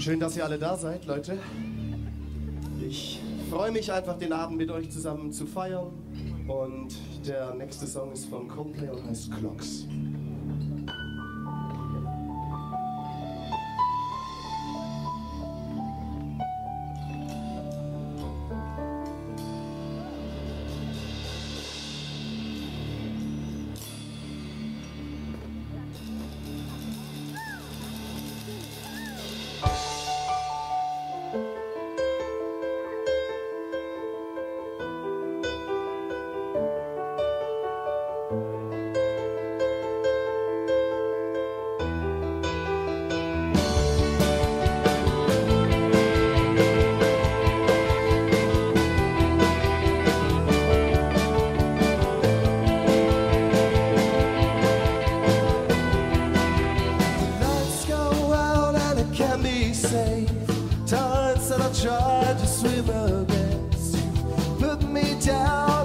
Schön, dass ihr alle da seid, Leute. Ich freue mich einfach, den Abend mit euch zusammen zu feiern. Und der nächste Song ist von Coldplay und heißt Clocks. Safe. Times that I tried to swim against you. Put me down